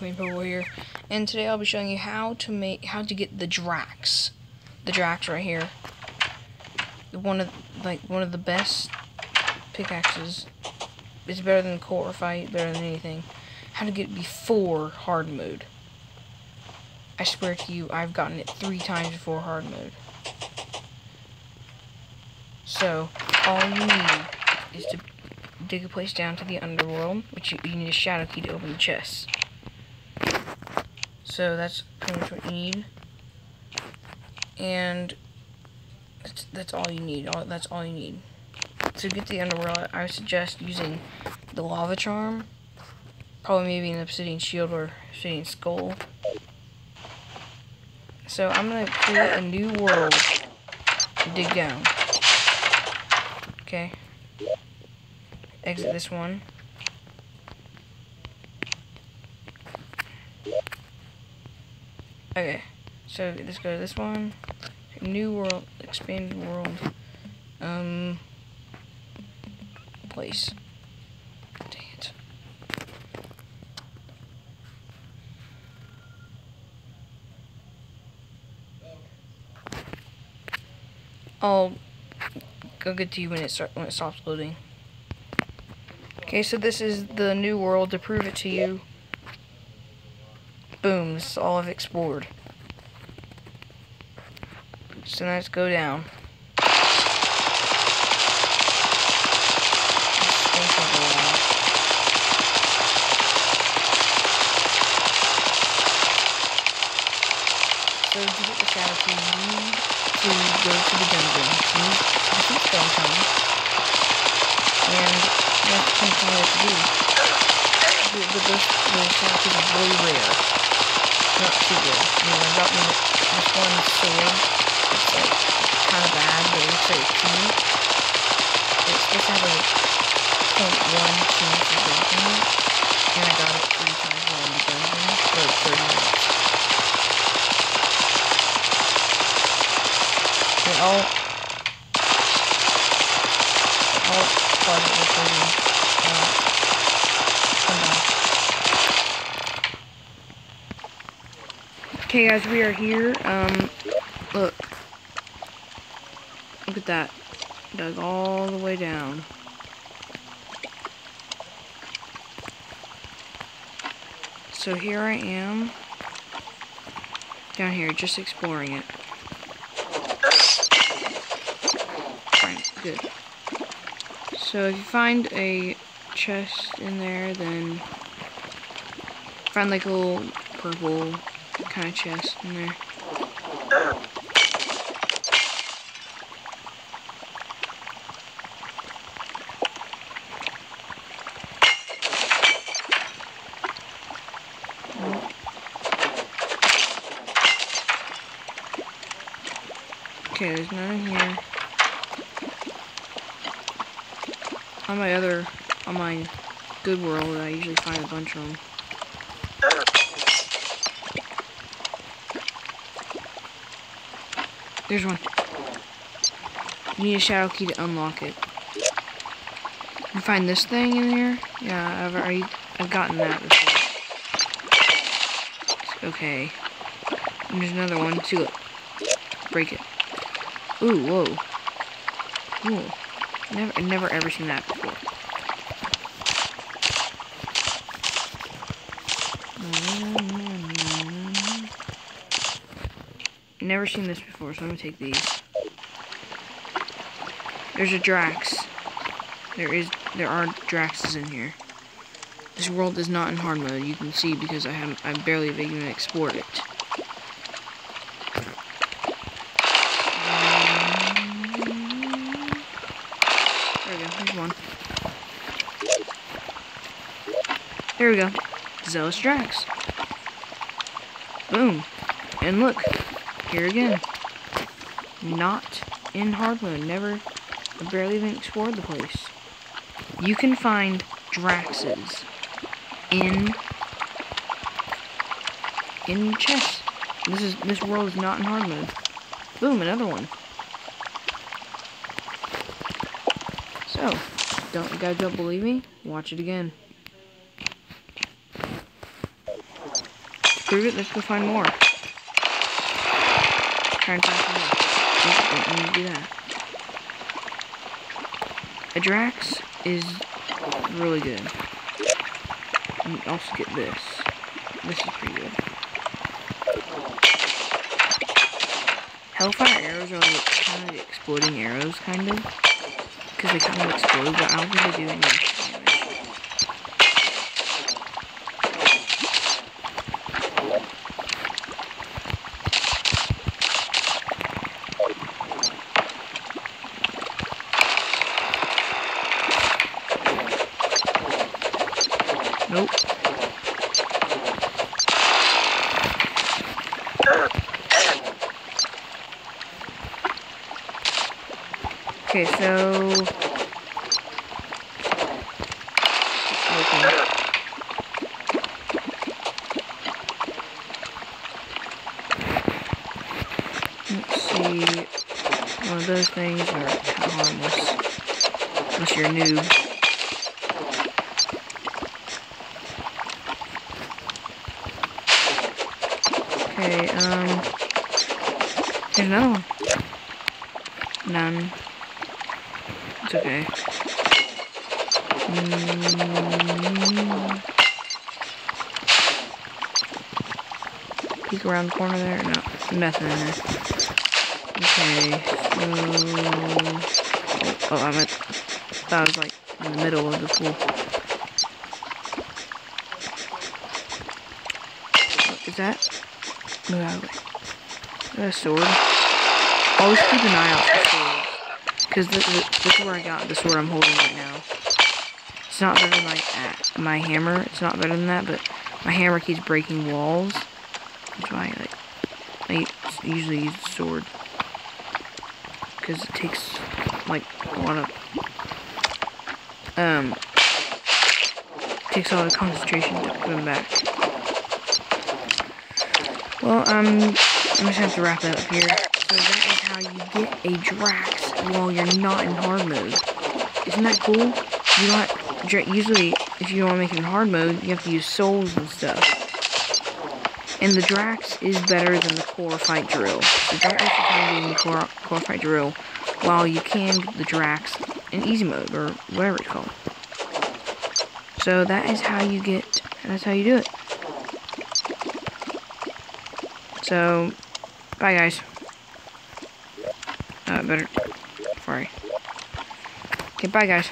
Wolfman Proboi here, and today I'll be showing you how to make how to get the Drax, the Drax right here. One of like one of the best pickaxes. It's better than core fight, better than anything. How to get it before hard mode. I swear to you, I've gotten it three times before hard mode. So all you need is to dig a place down to the underworld, which you, you need a shadow key to open the chest. So that's pretty much what you need. And that's, that's all you need. All, that's all you need. To get the underworld, I would suggest using the lava charm. Probably maybe an obsidian shield or obsidian skull. So I'm going to create a new world. Dig down. Okay exit this one. Okay, so let's go to this one. New world, expanded world. Um, place. Dang it. I'll go get to you when it start when it stops loading. Okay, so this is the new world to prove it to you. This is all I've explored. So now let's go down. So to get the shadow key, you need to go to the dungeon. You need to defeat Stone And to do. The, the, the attack is really rare. Not too good. Mean, I got me this one sword. It's like kind of bad, but it like. It's supposed to have a 0.1 chance of dropping it. And I got it three times while in the dungeon for 30 minutes. They all all part of the Okay guys, we are here. Um, look. Look at that. Dug all the way down. So here I am. Down here, just exploring it. Good. So if you find a chest in there, then find like a little purple kind of chest in there. Okay, there's none in here. On my other, on my good world, I usually find a bunch of them. There's one. You need a shadow key to unlock it. You find this thing in here? Yeah, I've already I've gotten that before. Okay. And there's another one too. Break it. Ooh, whoa. Ooh. Never never ever seen that before. Never seen this before, so I'm gonna take these. There's a Drax. There is, there are Draxes in here. This world is not in hard mode. You can see because I haven't I barely even explored it. There we go. There we go. Zealous Drax. Boom. And look, here again. Not in hard mode. Never, I barely even explored the place. You can find Draxes in in chests. This is this world is not in hard mode. Boom, another one. So, don't you guys don't believe me? Watch it again. prove it. Let's go find more. Find some more. Nope, don't need to do that. A Drax is really good. And also get this. This is pretty good. Hellfire arrows are like kind of exploding arrows, kind of. Because they kind of explode, but I don't think they do any Nope. Okay, so. Let's see. One of those things are harmless. Unless you're a noob. Okay, um. Here's another one. None. It's okay. Mm. Peek around the corner there. No, nothing in there. Okay, so. Oh, oh I meant. That was like in the middle of the pool. What is that? The way. That a sword? Always keep an eye out for swords. Because this, this is where I got the sword I'm holding right now. It's not better than my, uh, my hammer. It's not better than that, but my hammer keeps breaking walls. That's why I, like, I usually use the sword. Because it takes, like, a lot of, um, takes a lot of concentration to put them back. Well, um, I'm just gonna have to wrap that up here. So that is how you get a Drax while you're not in hard mode. Isn't that cool? You don't usually if you want to make it in hard mode, you have to use souls and stuff. And the Drax is better than the core fight drill. Doing the core, core fight drill while you can get the Drax in easy mode or whatever it's called. So that is how you get that's how you do it. So bye guys. Uh, better. Sorry. Okay, bye guys.